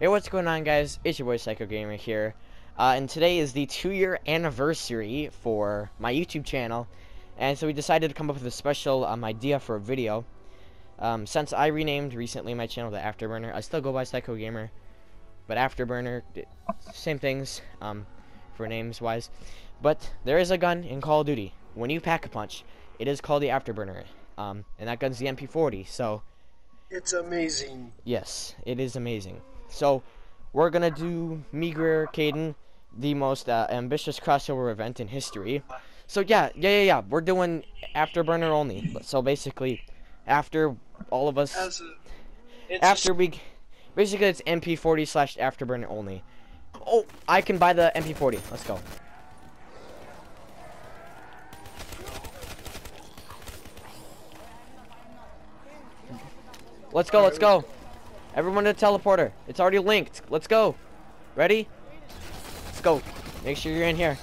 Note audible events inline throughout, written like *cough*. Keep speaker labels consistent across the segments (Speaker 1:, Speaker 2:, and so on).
Speaker 1: Hey, what's going on, guys? It's your boy Psycho Gamer here, uh, and today is the two-year anniversary for my YouTube channel, and so we decided to come up with a special um, idea for a video. Um, since I renamed recently my channel to Afterburner, I still go by Psycho Gamer, but Afterburner, same things um, for names-wise. But there is a gun in Call of Duty. When you pack a punch, it is called the Afterburner, um, and that gun's the MP40. So
Speaker 2: It's amazing.
Speaker 1: yes, it is amazing. So, we're gonna do me, Greer, Caden, the most uh, ambitious crossover event in history. So yeah, yeah, yeah, yeah. We're doing Afterburner only. So basically, after all of us,
Speaker 2: a,
Speaker 1: after we, basically it's MP40 slash Afterburner only. Oh, I can buy the MP40. Let's go. Let's go, let's go. Everyone to the teleporter. It's already linked. Let's go. Ready? Let's go. Make sure you're in here.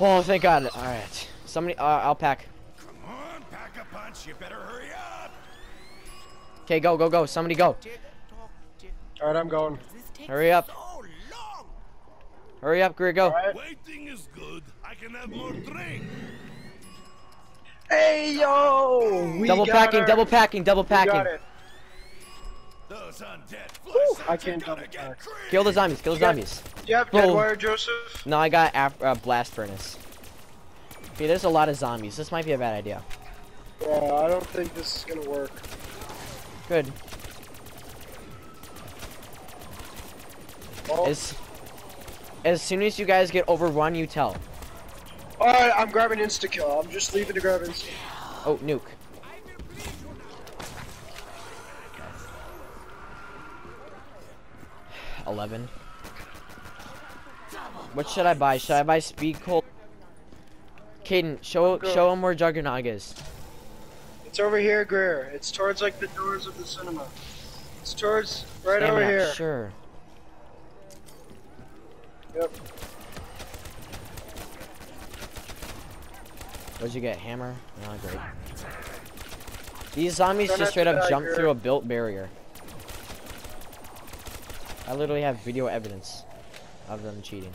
Speaker 1: Oh, thank God. Alright. Somebody, uh, I'll pack.
Speaker 3: Come on, pack a punch. You better hurry up.
Speaker 1: Okay, go, go, go. Somebody go.
Speaker 2: Alright, I'm going.
Speaker 1: Hurry up.
Speaker 3: So.
Speaker 1: Hurry up, Greer, go.
Speaker 2: Alright.
Speaker 3: Waiting is good. I can have more drink.
Speaker 2: Hey yo! We
Speaker 1: Double
Speaker 2: got
Speaker 1: packing,
Speaker 2: our-
Speaker 1: double packing, double
Speaker 2: we got
Speaker 1: packing.
Speaker 2: It.
Speaker 3: Those undead
Speaker 2: Woo,
Speaker 3: flesh
Speaker 2: I can't
Speaker 3: gonna
Speaker 2: double
Speaker 3: get
Speaker 1: Kill the zombies, kill the
Speaker 2: Yeah.
Speaker 1: zombies.
Speaker 2: Do you have
Speaker 1: Boom.
Speaker 2: dead wire, Joseph?
Speaker 1: No, I got af uh, blast furnace. Okay, there's a lot of zombies. This might be a bad idea.
Speaker 2: Yeah, I don't think this is gonna work.
Speaker 1: Good.
Speaker 2: Oh.
Speaker 1: As as soon as you guys get overrun, you tell.
Speaker 2: Alright, I'm grabbing insta kill. I'm just leaving to grab insta.
Speaker 1: Oh, nuke. Eleven. What should I buy? Should I buy Speed Cola? Caden, show show him where Juggernog is.
Speaker 2: It's over here, Greer. It's towards like the doors of the cinema. It's towards right
Speaker 1: Stamina,
Speaker 2: over here.
Speaker 1: Sure.
Speaker 2: Yep.
Speaker 1: What'd you get? Hammer? Oh, great. These zombies just straight up jump through a built barrier. I literally have video evidence of them cheating.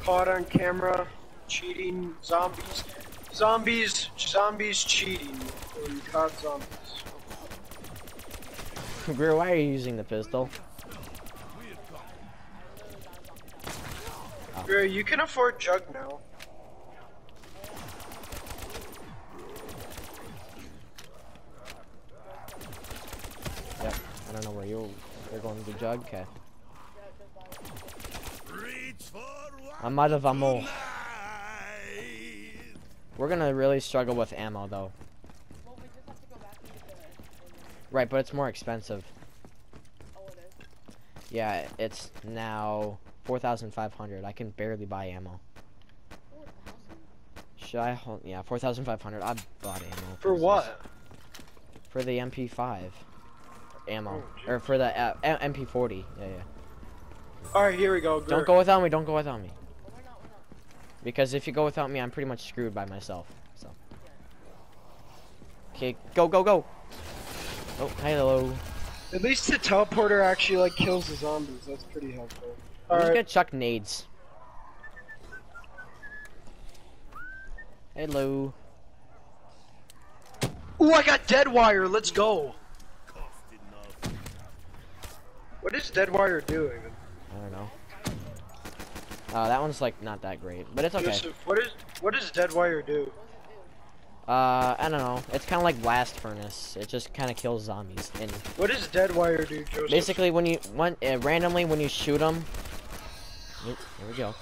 Speaker 2: Caught on camera, cheating, zombies. Zombies, zombies cheating. You caught zombies. *laughs*
Speaker 1: Greer, why are you using the pistol? Oh.
Speaker 2: Greer, you can afford Jug now.
Speaker 1: Yep. I don't know where you you're going to jug. Okay.
Speaker 3: Reach for what
Speaker 1: I'm out of ammo. We're gonna really struggle with ammo though. Right, but it's more expensive. Yeah, it's now 4,500. I can barely buy ammo. Should I hold? Yeah, 4,500. I bought ammo.
Speaker 2: For what?
Speaker 1: For the MP5 ammo,
Speaker 2: Oh,
Speaker 1: or for the uh, MP40. Yeah, yeah.
Speaker 2: Alright, here we go. Greer.
Speaker 1: Don't go without me. Don't go without me. Because if you go without me, I'm pretty much screwed by myself. So. Okay, go, go, go. Oh, hello.
Speaker 2: At least the teleporter actually like kills the zombies. That's pretty helpful.
Speaker 1: I'm just
Speaker 2: Alright,
Speaker 1: gonna chuck nades. Hello.
Speaker 2: Ooh, I got dead wire. Let's go. What is dead wire doing?
Speaker 1: I don't know. Uh, that one's like not that great, but it's okay.
Speaker 2: Joseph, what is what does dead wire do?
Speaker 1: Uh, I don't know. It's kind of like blast furnace. It just kind of kills zombies. And
Speaker 2: What does dead wire do, Joseph?
Speaker 1: basically, when you one uh, randomly when you shoot them, here we go.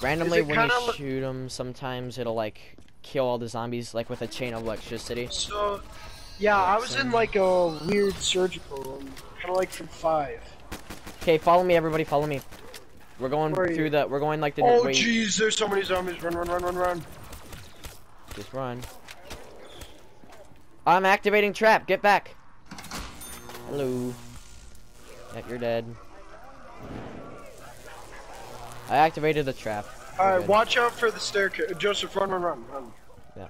Speaker 1: Randomly when you shoot them, sometimes it'll like kill all the zombies like with a chain of electricity.
Speaker 2: So, yeah, I was in like a weird surgical room, kind of like from Five.
Speaker 1: Okay, follow me, everybody. Follow me. We're going through
Speaker 2: you?
Speaker 1: the. We're going like the.
Speaker 2: Oh
Speaker 1: wait,
Speaker 2: jeez, there's so many zombies! Run, run, run, run, run!
Speaker 1: Just run. I'm activating trap. Get back. Hello. Yep, you're dead. I activated the trap.
Speaker 2: Alright, watch out for the staircase. Joseph, run, run, run, run.
Speaker 1: Yeah.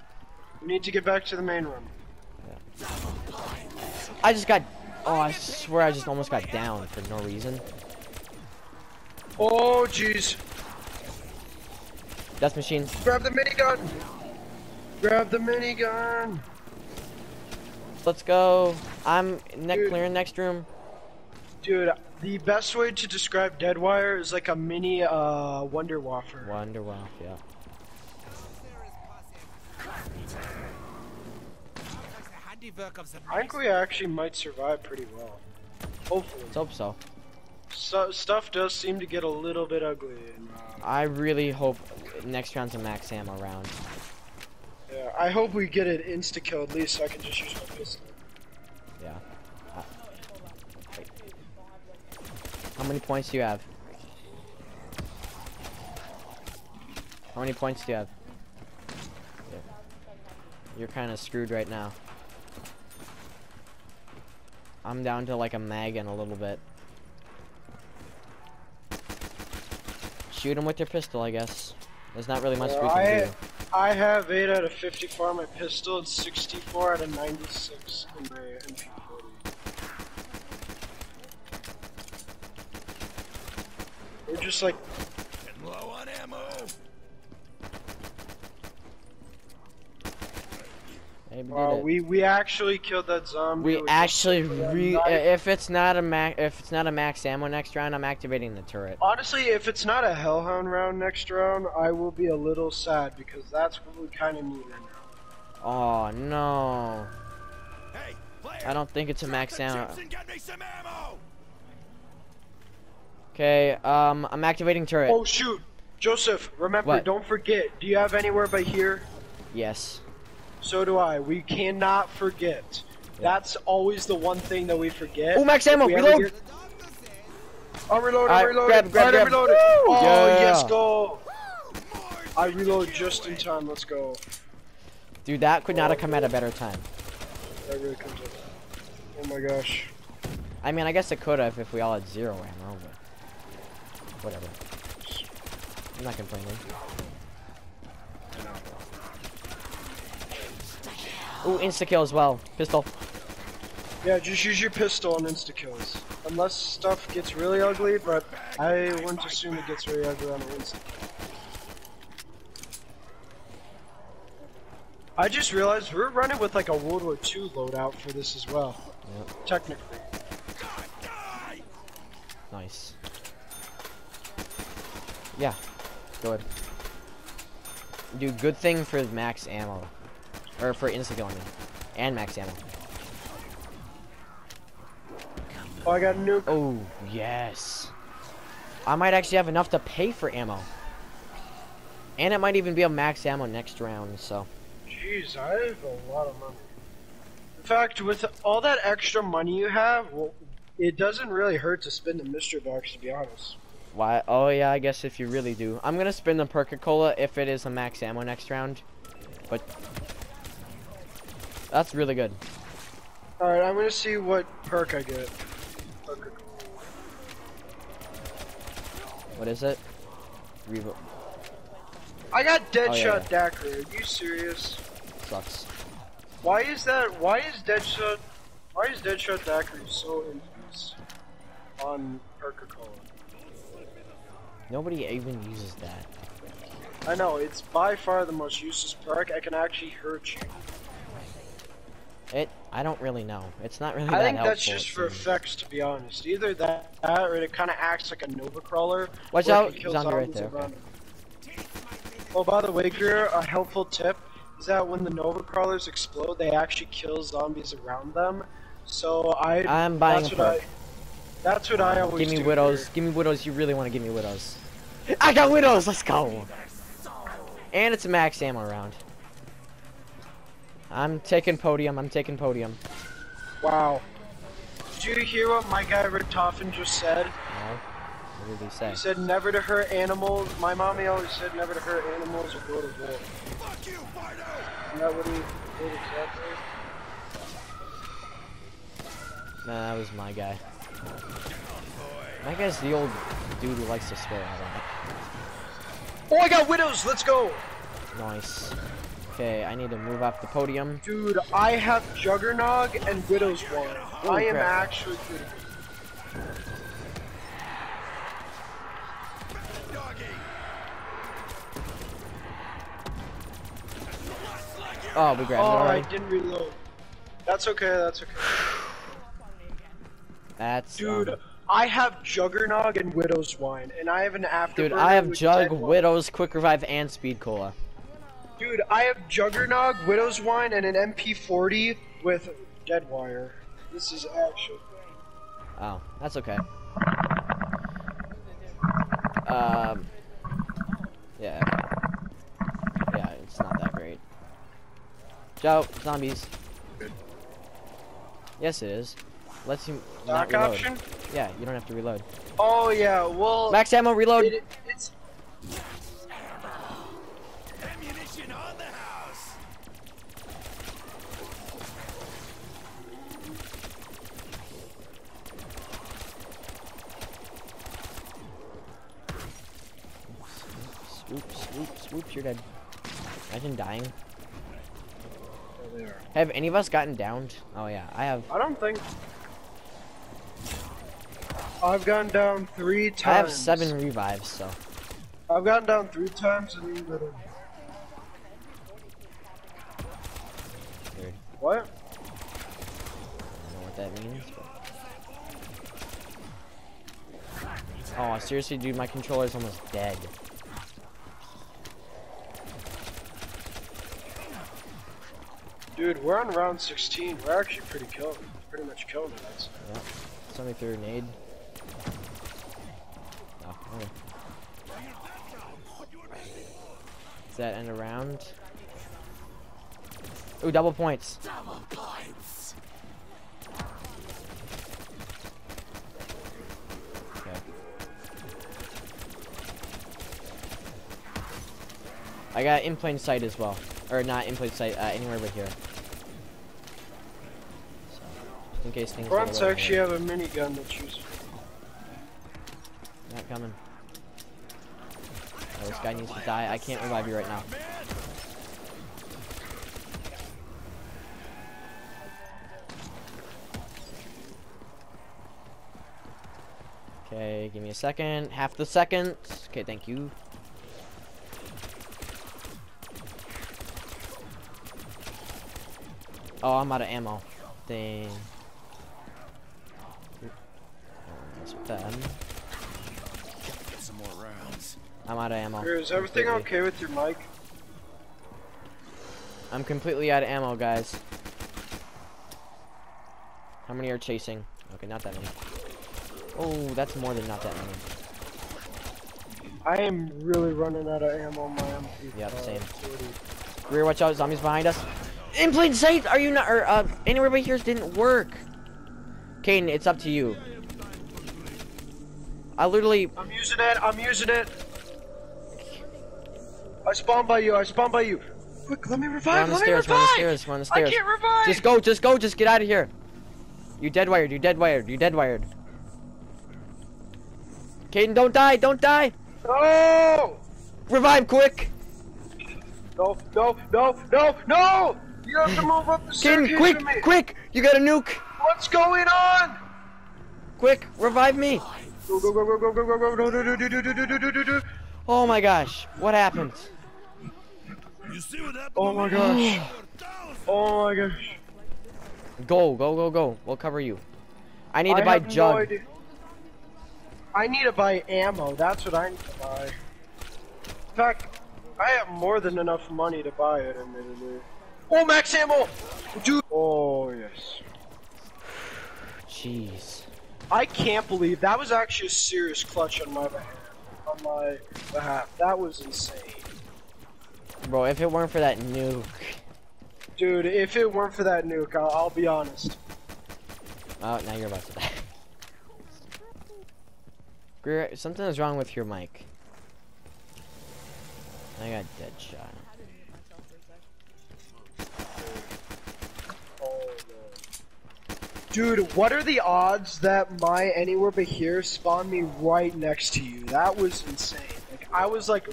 Speaker 2: We need to get back to the main room. Yeah.
Speaker 1: I just got Oh, I swear I just almost got down for no reason.
Speaker 2: Oh, jeez.
Speaker 1: Death machine.
Speaker 2: Grab the minigun. Grab the minigun.
Speaker 1: Let's go. I'm ne
Speaker 2: Dude.
Speaker 1: clearing next room.
Speaker 2: Dude, the best way to describe Deadwire is like a mini uh Wonder Waffe.
Speaker 1: Wonder Wow, yeah.
Speaker 2: I think we actually might survive pretty well. Hopefully.
Speaker 1: Let's hope so.
Speaker 2: So, stuff does seem to get a little bit ugly. Uh,
Speaker 1: I really hope next round's a max ammo round.
Speaker 2: yeah, I hope we get an insta kill at least so I can just use my pistol.
Speaker 1: Yeah. Uh, How many points do you have? How many points do you have? Yeah. You're kind of screwed right now. I'm down to like a mag and a little bit. Shoot him with your pistol, I guess. There's not really much we
Speaker 2: Uh,
Speaker 1: can
Speaker 2: I-
Speaker 1: do.
Speaker 2: I have 8 out of 54 on my pistol and 64 out of 96 in my MP40. We're just like,
Speaker 1: Hey, we did
Speaker 2: wow,
Speaker 1: it.
Speaker 2: we, we actually killed that zombie.
Speaker 1: We
Speaker 2: with just
Speaker 1: actually re if it's not a max if it's not a max ammo next round, I'm activating the turret.
Speaker 2: Honestly, if it's not a Hellhound round next round, I will be a little sad because that's what we kind of need right now.
Speaker 1: Oh no.
Speaker 3: Hey, player.
Speaker 1: I don't think it's a max ammo.
Speaker 3: chips and get me some ammo.
Speaker 1: Okay, um I'm activating turret.
Speaker 2: Oh shoot, Joseph! Remember,
Speaker 1: What?
Speaker 2: don't forget. Do you have anywhere by here?
Speaker 1: Yes.
Speaker 2: So do I. We cannot forget. That's always the one thing that we forget.
Speaker 1: Oh, max ammo,
Speaker 2: we ever
Speaker 1: reload.
Speaker 2: get- I'm reloading,
Speaker 1: Alright,
Speaker 2: I'm reloading.
Speaker 1: grab, grab,
Speaker 2: Alright, I'm
Speaker 1: grab.
Speaker 2: reloading.
Speaker 1: Woo!
Speaker 2: Oh,
Speaker 1: Yeah.
Speaker 2: yes, go. I reload just in time. Let's go.
Speaker 1: Dude, that could not have come at a better time.
Speaker 2: That really comes up. Oh my gosh.
Speaker 1: I mean, I guess it could have if we all had zero ammo, but whatever. I'm not complaining. Ooh, insta kill as well. Pistol.
Speaker 2: Yeah, just use your pistol on insta kills. Unless stuff gets really ugly, but I wouldn't assume it gets really ugly on an insta. I just realized we're running with like a World War II loadout for this as well.
Speaker 1: Yep.
Speaker 2: Technically.
Speaker 1: Nice. Yeah, good. Dude, good thing for max ammo. Or for insta kill, I mean. And max ammo.
Speaker 2: Oh, I got a nuke.
Speaker 1: Oh, yes. I might actually have enough to pay for ammo. And it might even be a max ammo next round, so.
Speaker 2: Jeez, I have a lot of money. In fact, with all that extra money you have, well, it doesn't really hurt to spend the mystery box, to be honest.
Speaker 1: Why? Oh, yeah, I guess if you really do. I'm gonna spin the Perk-a-Cola if it is a max ammo next round. But. That's really good.
Speaker 2: Alright, I'm gonna see what perk I get. Perk.
Speaker 1: What is it? Revo.
Speaker 2: I got oh, Deadshot
Speaker 1: Oh, yeah,
Speaker 2: Daiquiri. Are you serious?
Speaker 1: Sucks.
Speaker 2: Why is that? Why is Deadshot? Why is Deadshot Daiquiri so infamous on Perk Cola?
Speaker 1: Nobody even uses that.
Speaker 2: I know it's by far the most useless perk. I can actually hurt you.
Speaker 1: It. I don't really know. It's not really
Speaker 2: I
Speaker 1: that
Speaker 2: think
Speaker 1: helpful.
Speaker 2: that's just for
Speaker 1: seems.
Speaker 2: effects, to be honest. Either that, that or it kind of acts like a Nova Crawler.
Speaker 1: Watch out, zombie right there.
Speaker 2: around. Oh, by the way, Greer, a helpful tip is that when the Nova Crawlers explode, they actually kill zombies around them. So I.
Speaker 1: I'm buying
Speaker 2: that's
Speaker 1: a
Speaker 2: what
Speaker 1: perk.
Speaker 2: I. That's what I always
Speaker 1: Give me
Speaker 2: do,
Speaker 1: widows.
Speaker 2: Greer.
Speaker 1: Give me widows. You really want to give me widows? I got widows. Let's go. And it's a max ammo round. I'm taking podium. I'm taking podium.
Speaker 2: Wow. Did you hear what my guy Richtofen just said?
Speaker 1: No. What did he say?
Speaker 2: He said never to hurt animals. My mommy always said never to hurt animals or go to war.
Speaker 3: Fuck you, Bardo.
Speaker 2: Isn't that what he did exactly?
Speaker 1: Nah, that was my guy. My guy's the old dude who likes to swear a lot.
Speaker 2: Oh, I got widows. Let's go.
Speaker 1: Nice. Okay, I need to move off the podium.
Speaker 2: Dude, I have Juggernog and Widow's Wine.
Speaker 1: Oh,
Speaker 2: I am
Speaker 1: crap.
Speaker 2: actually good.
Speaker 1: Oh, we grabbed it
Speaker 2: Oh, I didn't reload. That's okay, that's okay.
Speaker 1: That's
Speaker 2: Dude,
Speaker 1: um,
Speaker 2: I have Juggernog and Widow's Wine, and I have an after.
Speaker 1: dude, I have Jug, Widows, Quick Revive, and Speed Cola.
Speaker 2: Dude, I have Juggernog, Widow's Wine, and an MP40 with Dead Wire. This is actually.
Speaker 1: Oh, that's okay. Um, yeah, yeah, it's not that great. Joe, zombies. Yes, it is. Lets you not reload.
Speaker 2: option?
Speaker 1: Yeah, you don't have to reload.
Speaker 2: Oh, yeah, well.
Speaker 1: Max ammo, reload.
Speaker 2: it, it's.
Speaker 3: Ammunition on the house.
Speaker 1: Swoop, swoop, you're dead. Imagine dying.
Speaker 2: They are.
Speaker 1: Have any of us gotten downed? Oh yeah, I have.
Speaker 2: I don't think. I've gone down three times.
Speaker 1: I have seven revives, so.
Speaker 2: I've gotten down three times and.
Speaker 1: Weird.
Speaker 2: What?
Speaker 1: I don't know what that means. But... Oh, seriously, dude, my controller's almost dead.
Speaker 2: Dude, we're on round 16. We're actually pretty killing. Pretty much killing it. Say.
Speaker 1: Somebody threw a nade. Oh, okay. Does that end a round? Ooh, double points.
Speaker 3: Double points.
Speaker 1: Okay. I got in plain sight as well. Or not in plain sight, uh, anywhere but here. In case things
Speaker 2: Fronts actually have a minigun to choose.
Speaker 1: Not coming. Oh, this guy needs to die. I can't revive you right now. Okay, give me a second. Half the second. Okay, thank you. Oh, I'm out of ammo. Dang. Don't mess with that.
Speaker 3: Get some more rounds.
Speaker 1: I'm out of ammo.
Speaker 2: Is everything
Speaker 1: completely.
Speaker 2: okay with your mic?
Speaker 1: I'm completely out of ammo, guys. How many are chasing? Okay, not that many. Oh, that's more than not that many.
Speaker 2: I am really running out of ammo on my MP.
Speaker 1: Yeah, same. Rear, watch out, zombies behind us. In plain sight, are you not? Or uh, anywhere but here didn't work. Caden, it's up to you. I literally.
Speaker 2: I'm using it. I'm using it. I spawned by you. I spawned by you. Quick, let me
Speaker 1: We're
Speaker 2: revive.
Speaker 1: on the
Speaker 2: let
Speaker 1: stairs.
Speaker 2: me
Speaker 1: We're on the stairs. We're on the
Speaker 2: I can't revive.
Speaker 1: Just go. Just go. Just get out of here. You dead wired. You dead wired. You dead wired. Caden, don't die. Don't die.
Speaker 2: No!
Speaker 1: Revive quick.
Speaker 2: No! No! No! No! No! You have to move up the staircase
Speaker 1: Caden, quick, quick! You got a nuke!
Speaker 2: What's going on?
Speaker 1: Quick, revive me!
Speaker 2: Go go go go go go go go go do do do do do do do do do.
Speaker 1: Oh my gosh, what happened?
Speaker 3: You see what happened?
Speaker 2: Oh my gosh. *sighs* Oh my gosh.
Speaker 1: Go, go, go, go. We'll cover you. I need to
Speaker 2: I
Speaker 1: buy
Speaker 2: have no
Speaker 1: jug.
Speaker 2: idea. I need to buy ammo. That's what I need to buy. In fact, I have more than enough money to buy it. Admittedly. Oh, max ammo, dude. Oh yes.
Speaker 1: Jeez.
Speaker 2: I can't believe that was actually a serious clutch on my behalf. On my behalf, that was insane,
Speaker 1: Bro, if it weren't for that nuke.
Speaker 2: dude. If it weren't for that nuke, I'll, I'll be honest.
Speaker 1: Oh, now you're about to die. *laughs* Greer, something is wrong with your mic. I got dead shot.
Speaker 2: Oh, no. Dude, what are the odds that my anywhere but here spawned me right next to you? That was insane. Like I was like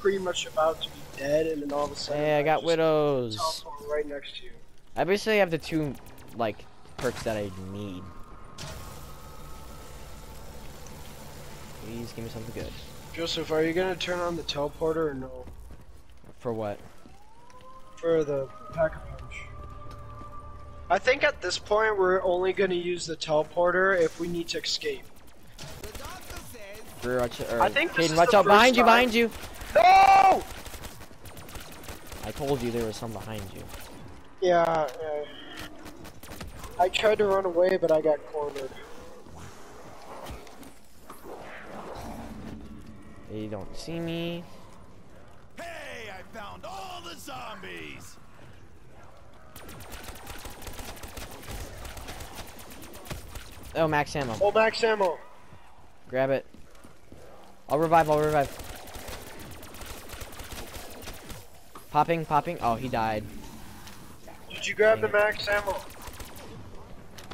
Speaker 2: pretty much about to be dead, and then all of a sudden.
Speaker 1: Hey, I got widows.
Speaker 2: right next to you.
Speaker 1: I basically have the two like perks that I need. Please give me something good.
Speaker 2: Joseph, are you gonna turn on the teleporter or no?
Speaker 1: For what?
Speaker 2: For the pack punch. I think at this point we're only gonna use the teleporter if we need to escape.
Speaker 1: Brewer, watch, or,
Speaker 2: I think this
Speaker 1: Caden,
Speaker 2: is
Speaker 1: watch
Speaker 2: the
Speaker 1: out behind
Speaker 2: first
Speaker 1: you, behind you.
Speaker 2: No!
Speaker 1: I told you there was some behind you.
Speaker 2: Yeah, yeah. I tried to run away, but I got cornered.
Speaker 1: They don't see me.
Speaker 3: Hey, I found all the zombies.
Speaker 1: Oh, max ammo.
Speaker 2: Oh, max ammo.
Speaker 1: Grab it. I'll revive, I'll revive. Popping, popping. Oh, he died.
Speaker 2: Did you grab the max ammo?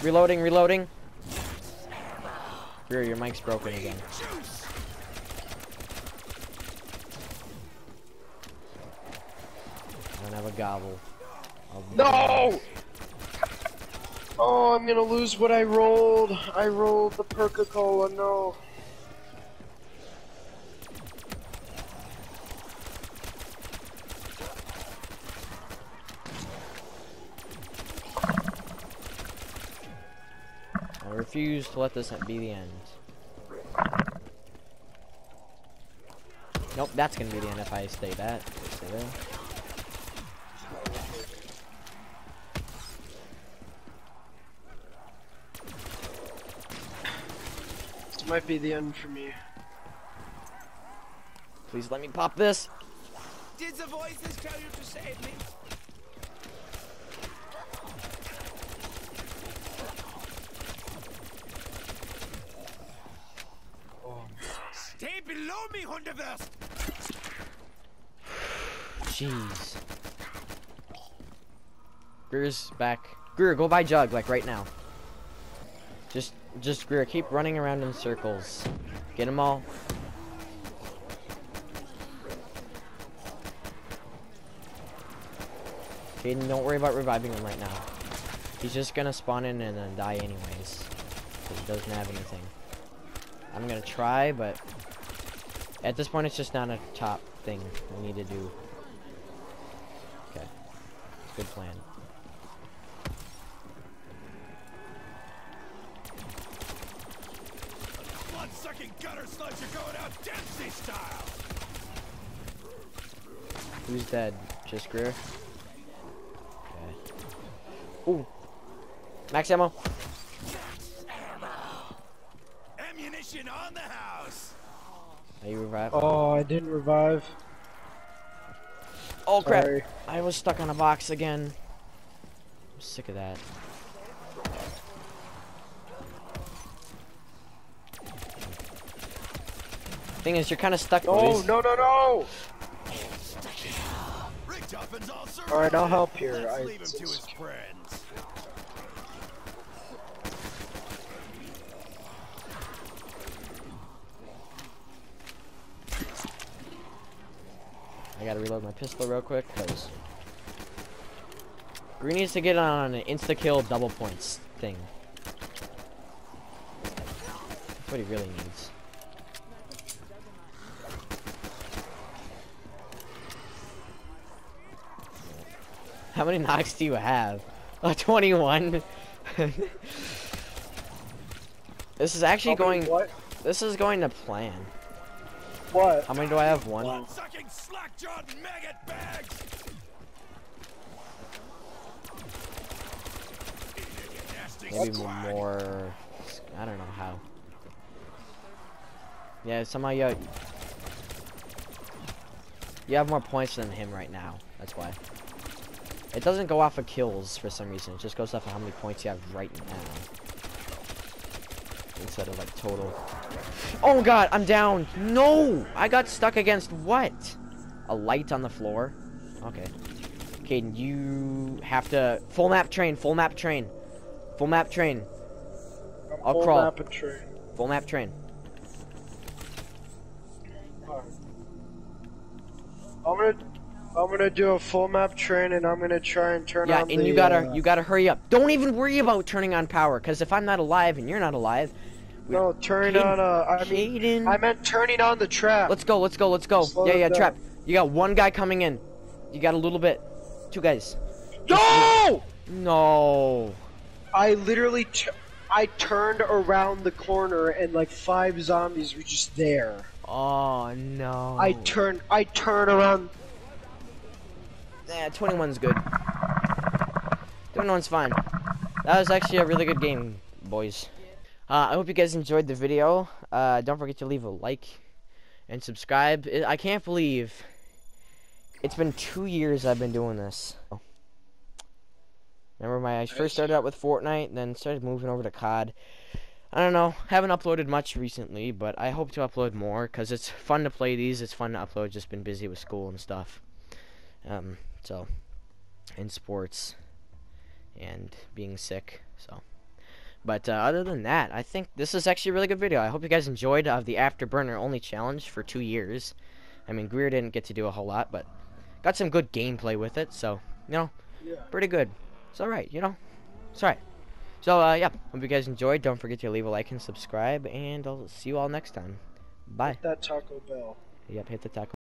Speaker 1: Reloading, reloading. Rear, your mic's broken again. I don't have a gobble. I'll-
Speaker 2: No! Oh, I'm gonna lose what I rolled. I rolled the Perk-a-Cola, no.
Speaker 1: I refuse to let this be the end. Nope, that's gonna be the end if I stay that. Stay there.
Speaker 2: Might be the end for me.
Speaker 1: Please let me pop this.
Speaker 3: Did the voices tell you to save me? Stay below me, Hunderverse.
Speaker 1: Jeez. Greer's back. Greer, go buy Jug, like right now. Just, just Greer, keep running around in circles. Get them all. Caden, don't worry about reviving him right now. He's just gonna spawn in and then die anyways. he doesn't have anything. I'm gonna try, but at this point it's just not a top thing we need to do. Okay. Good plan. Who's dead? Just Greer? Okay. Ooh. Max ammo.
Speaker 3: Ammunition on the house.
Speaker 1: Are you revived?
Speaker 2: Oh, I didn't revive.
Speaker 1: Oh crap!
Speaker 2: Sorry.
Speaker 1: I was stuck on a box again. I'm sick of that. Thing is, you're kind of stuck.
Speaker 2: No,
Speaker 1: Luis.
Speaker 2: no, no, no!
Speaker 3: Richtofen's all surrounded.
Speaker 2: Alright, I'll help here.
Speaker 3: Let's
Speaker 2: I-
Speaker 3: leave him to his friends.
Speaker 1: I gotta reload my pistol real quick, cause Green needs to get on an insta kill double points thing. That's what he really needs. How many knocks do you have? Oh, 21. this is actually
Speaker 2: How many
Speaker 1: going.
Speaker 2: What?
Speaker 1: This is going to plan.
Speaker 2: What?
Speaker 1: How many do I have? One.
Speaker 3: Blood-sucking slack-jawed maggot bags.
Speaker 1: Maybe
Speaker 3: squag.
Speaker 1: more. I don't know how. Yeah, somehow you you have more points than him right now. That's why. It doesn't go off of kills for some reason. It just goes off of how many points you have right now. Instead of like total. Oh god, I'm down. No, I got stuck against what? A light on the floor. Okay. Caden, you have to full map train. Full map train. Full map train. I'll
Speaker 2: full
Speaker 1: crawl.
Speaker 2: map train.
Speaker 1: Full map train.
Speaker 2: Alright. I'm gonna I'm gonna do a full map train and I'm gonna try and turn
Speaker 1: Yeah,
Speaker 2: on
Speaker 1: and
Speaker 2: the,
Speaker 1: you gotta
Speaker 2: uh,
Speaker 1: you gotta hurry up. Don't even worry about turning on power, cause if I'm not alive and you're not alive,
Speaker 2: No, turn
Speaker 1: Caden-
Speaker 2: on, uh, I mean,
Speaker 1: Caden.
Speaker 2: I meant turning on the trap.
Speaker 1: Let's go, let's go, let's go.
Speaker 2: Slow
Speaker 1: yeah, yeah,
Speaker 2: down.
Speaker 1: trap. You got one guy coming in. You got a little bit. Two guys.
Speaker 2: No!
Speaker 1: No.
Speaker 2: I literally, I turned around the corner and like five zombies were just there.
Speaker 1: Oh no.
Speaker 2: I turned, I turned around.
Speaker 1: Yeah, 21's good. 21's fine. That was actually a really good game, boys. Uh, I hope you guys enjoyed the video. Uh, don't forget to leave a like and subscribe. I I can't believe it's been two years I've been doing this. Remember, my I first started out with Fortnite, then started moving over to COD. I don't know, haven't uploaded much recently, but I hope to upload more because it's fun to play these. It's fun to upload. Just been busy with school and stuff. Um, so, in sports, and being sick. So, but uh, other than that, I think this is actually a really good video. I hope you guys enjoyed uh, the Afterburner only challenge for two years. I mean, Greer didn't get to do a whole lot, but got some good gameplay with it. So, you know,
Speaker 2: Yeah.
Speaker 1: pretty good. It's all right, you know. It's all right. So, uh, yeah, hope you guys enjoyed. Don't forget to leave a like and subscribe, and I'll see you all next time. Bye.
Speaker 2: Hit That Taco Bell.
Speaker 1: Yep, hit the taco.